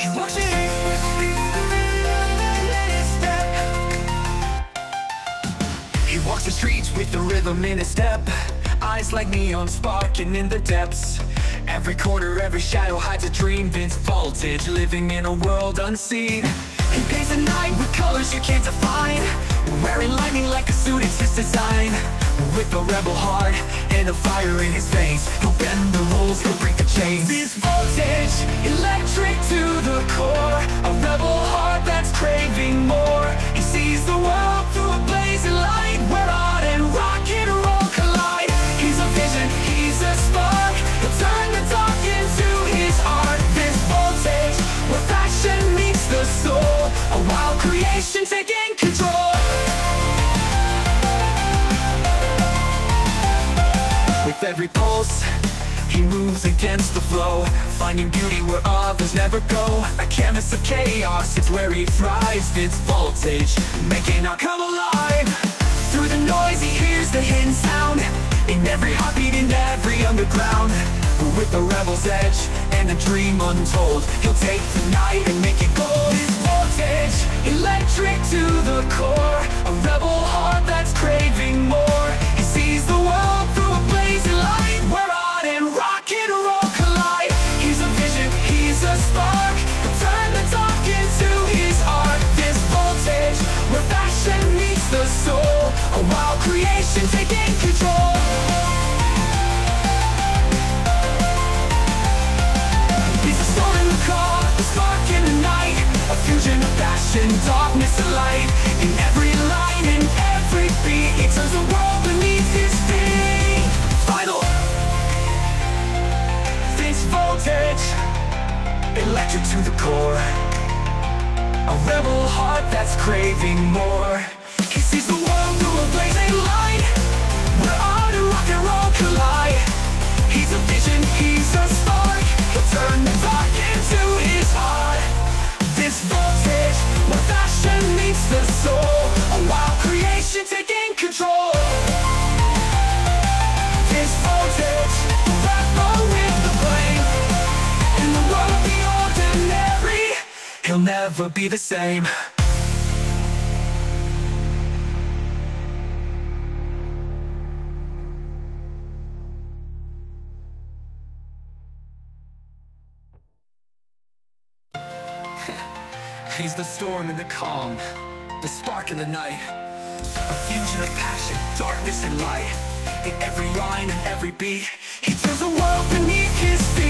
He walks the streets with the rhythm in his step. Eyes like neon sparking in the depths. Every corner, every shadow hides a dream. Vince Voltage, living in a world unseen. He paints the night with colors you can't define. Wearing lightning like a suit, it's his design. With a rebel heart and a fire in his veins. He'll bend the rules, he'll break the chains. Vince Voltage, electric taking control. With every pulse, he moves against the flow. Finding beauty where others never go. A canvas of chaos, it's where he thrives. It's voltage, making art come alive. Through the noise he hears the hidden sound. In every heartbeat, in every underground. With a rebel's edge and a dream untold. He'll take the night and make it gold Voltage, electric to the core passion, darkness and light. In every line, in every beat He turns the world beneath his feet. Final. Vince Voltage Electric to the core. A rebel heart that's craving more. He sees the world through a blazing light taking control. Vince Voltage, rebel with the flame. In the world of the ordinary He'll never be the same. He's the storm and the calm, the spark in the night. A fusion of passion, darkness and light. In every line and every beat, he turns the world beneath his feet.